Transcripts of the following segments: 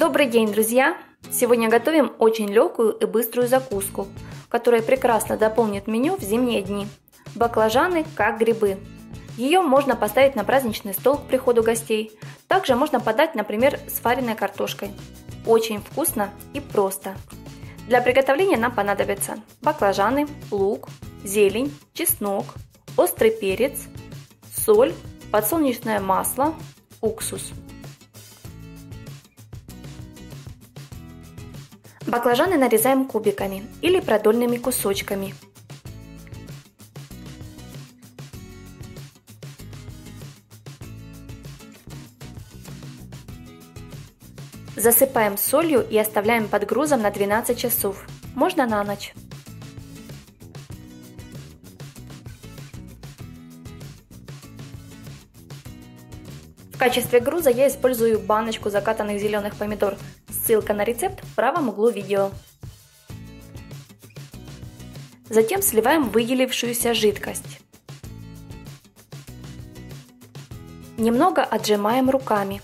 Добрый день, друзья! Сегодня готовим очень легкую и быструю закуску, которая прекрасно дополнит меню в зимние дни. Баклажаны как грибы. Ее можно поставить на праздничный стол к приходу гостей. Также можно подать, например, с вареной картошкой. Очень вкусно и просто. Для приготовления нам понадобятся баклажаны, лук, зелень, чеснок, острый перец, соль, подсолнечное масло, уксус. Баклажаны нарезаем кубиками или продольными кусочками. Засыпаем солью и оставляем под грузом на 12 часов. Можно на ночь. В качестве груза я использую баночку закатанных зеленых помидор Ссылка на рецепт в правом углу видео. Затем сливаем выделившуюся жидкость. Немного отжимаем руками.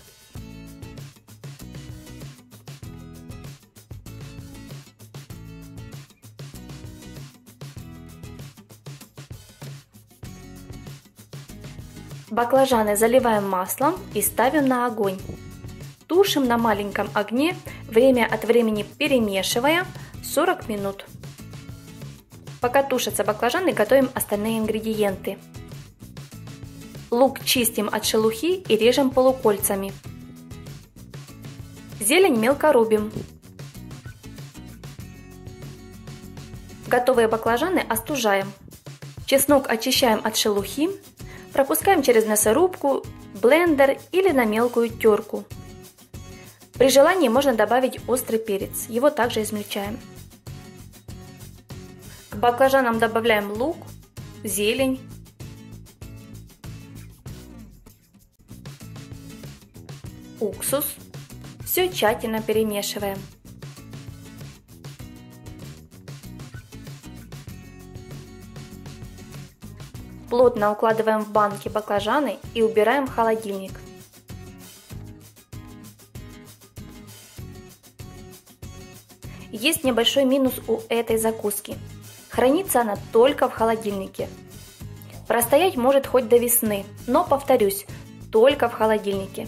Баклажаны заливаем маслом и ставим на огонь. Тушим на маленьком огне время от времени перемешивая 40 минут. Пока тушатся баклажаны, готовим остальные ингредиенты. Лук чистим от шелухи и режем полукольцами. Зелень мелко рубим. Готовые баклажаны остужаем. Чеснок очищаем от шелухи, пропускаем через мясорубку, блендер или на мелкую терку. При желании можно добавить острый перец, его также измельчаем. К баклажанам добавляем лук, зелень, уксус. Все тщательно перемешиваем. Плотно укладываем в банки баклажаны и убираем в холодильник. Есть небольшой минус у этой закуски. Хранится она только в холодильнике. Простоять может хоть до весны, но, повторюсь, только в холодильнике.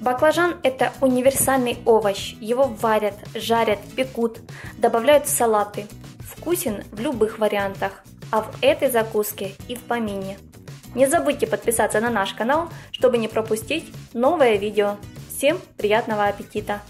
Баклажан – это универсальный овощ. Его варят, жарят, пекут, добавляют в салаты. Вкусен в любых вариантах, а в этой закуске и в помине. Не забудьте подписаться на наш канал, чтобы не пропустить новое видео. Всем приятного аппетита!